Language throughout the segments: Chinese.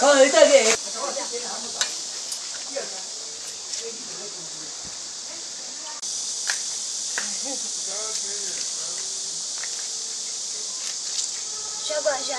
呃，这边。小管家。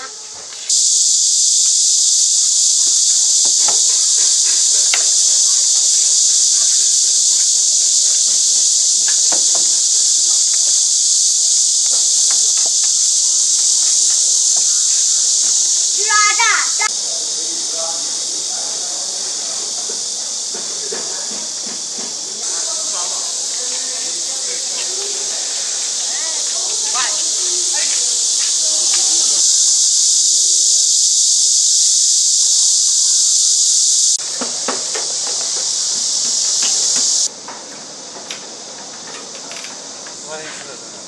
place.